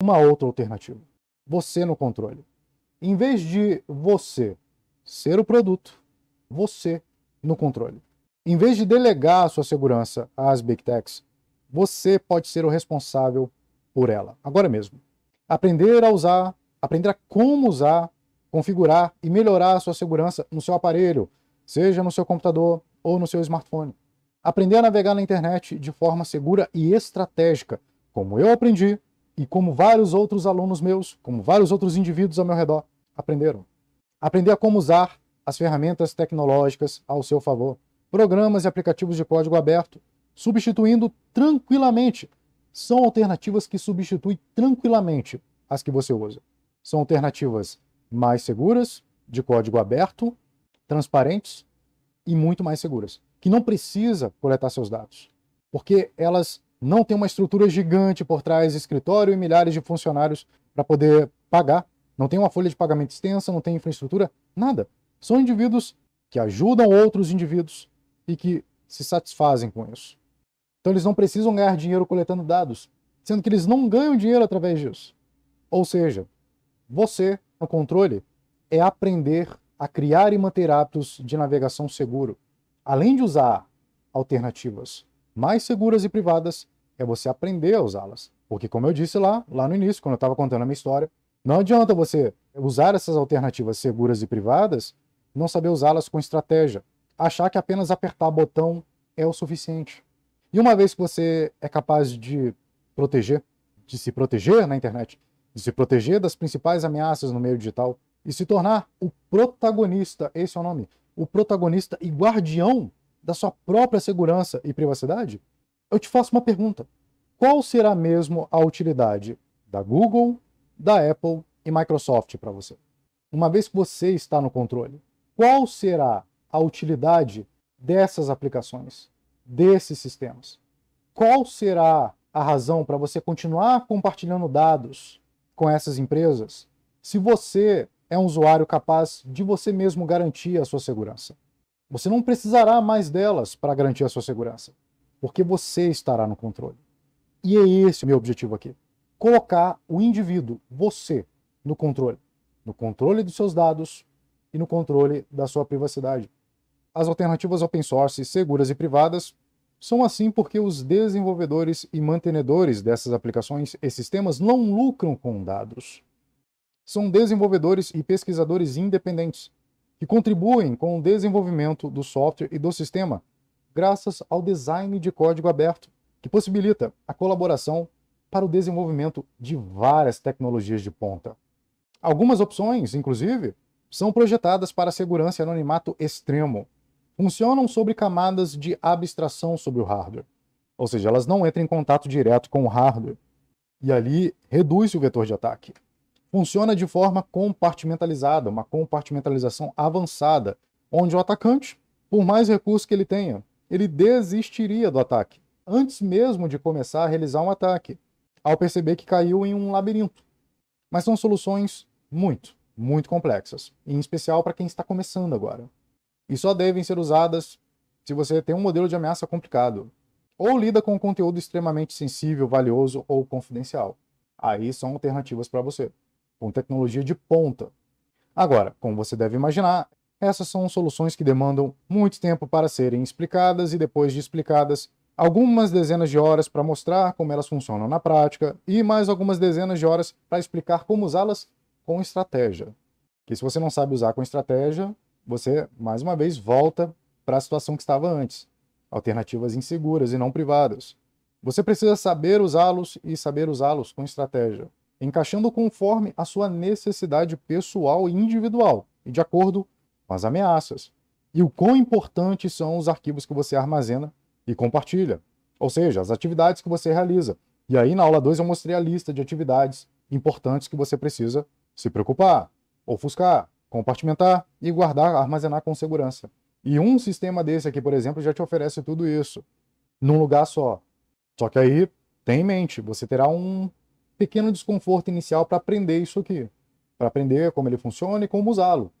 uma outra alternativa. Você no controle. Em vez de você ser o produto, você no controle. Em vez de delegar a sua segurança às Big Techs, você pode ser o responsável por ela, agora mesmo. Aprender a usar, aprender a como usar, configurar e melhorar a sua segurança no seu aparelho, seja no seu computador ou no seu smartphone. Aprender a navegar na internet de forma segura e estratégica, como eu aprendi e como vários outros alunos meus, como vários outros indivíduos ao meu redor aprenderam. Aprender a como usar as ferramentas tecnológicas ao seu favor. Programas e aplicativos de código aberto, substituindo tranquilamente. São alternativas que substituem tranquilamente as que você usa. São alternativas mais seguras, de código aberto, transparentes e muito mais seguras, que não precisa coletar seus dados, porque elas não têm uma estrutura gigante por trás, escritório e milhares de funcionários para poder pagar, não tem uma folha de pagamento extensa, não tem infraestrutura, nada. São indivíduos que ajudam outros indivíduos e que se satisfazem com isso. Então eles não precisam ganhar dinheiro coletando dados, sendo que eles não ganham dinheiro através disso. Ou seja, você, no controle, é aprender a criar e manter hábitos de navegação seguro. Além de usar alternativas mais seguras e privadas, é você aprender a usá-las. Porque, como eu disse lá, lá no início, quando eu estava contando a minha história, não adianta você usar essas alternativas seguras e privadas, não saber usá-las com estratégia, achar que apenas apertar botão é o suficiente. E uma vez que você é capaz de proteger, de se proteger na internet, de se proteger das principais ameaças no meio digital e se tornar o protagonista, esse é o nome, o protagonista e guardião da sua própria segurança e privacidade, eu te faço uma pergunta. Qual será mesmo a utilidade da Google, da Apple e Microsoft para você? Uma vez que você está no controle, qual será a utilidade dessas aplicações, desses sistemas? Qual será a razão para você continuar compartilhando dados com essas empresas se você é um usuário capaz de você mesmo garantir a sua segurança? Você não precisará mais delas para garantir a sua segurança, porque você estará no controle. E é esse o meu objetivo aqui: colocar o indivíduo, você, no controle. No controle dos seus dados e no controle da sua privacidade. As alternativas open source seguras e privadas são assim porque os desenvolvedores e mantenedores dessas aplicações e sistemas não lucram com dados. São desenvolvedores e pesquisadores independentes que contribuem com o desenvolvimento do software e do sistema graças ao design de código aberto, que possibilita a colaboração para o desenvolvimento de várias tecnologias de ponta. Algumas opções, inclusive, são projetadas para segurança e anonimato extremo, funcionam sobre camadas de abstração sobre o hardware. Ou seja, elas não entram em contato direto com o hardware. E ali reduz o vetor de ataque. Funciona de forma compartimentalizada, uma compartimentalização avançada, onde o atacante, por mais recursos que ele tenha, ele desistiria do ataque, antes mesmo de começar a realizar um ataque, ao perceber que caiu em um labirinto. Mas são soluções muito, muito complexas, em especial para quem está começando agora e só devem ser usadas se você tem um modelo de ameaça complicado ou lida com conteúdo extremamente sensível, valioso ou confidencial. Aí são alternativas para você, com tecnologia de ponta. Agora, como você deve imaginar, essas são soluções que demandam muito tempo para serem explicadas e depois de explicadas, algumas dezenas de horas para mostrar como elas funcionam na prática e mais algumas dezenas de horas para explicar como usá-las com estratégia. Que se você não sabe usar com estratégia, você, mais uma vez, volta para a situação que estava antes. Alternativas inseguras e não privadas. Você precisa saber usá-los e saber usá-los com estratégia, encaixando conforme a sua necessidade pessoal e individual e de acordo com as ameaças. E o quão importantes são os arquivos que você armazena e compartilha, ou seja, as atividades que você realiza. E aí, na aula 2, eu mostrei a lista de atividades importantes que você precisa se preocupar, ofuscar, compartimentar e guardar, armazenar com segurança. E um sistema desse aqui, por exemplo, já te oferece tudo isso num lugar só. Só que aí, tem em mente, você terá um pequeno desconforto inicial para aprender isso aqui, para aprender como ele funciona e como usá-lo.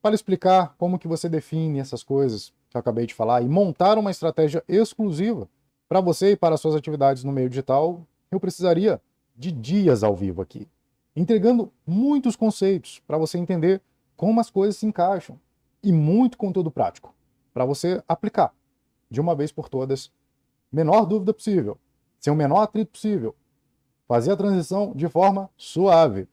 Para explicar como que você define essas coisas que eu acabei de falar e montar uma estratégia exclusiva para você e para suas atividades no meio digital, eu precisaria de dias ao vivo aqui, entregando muitos conceitos para você entender como as coisas se encaixam e muito conteúdo prático para você aplicar de uma vez por todas, menor dúvida possível, sem o menor atrito possível, fazer a transição de forma suave.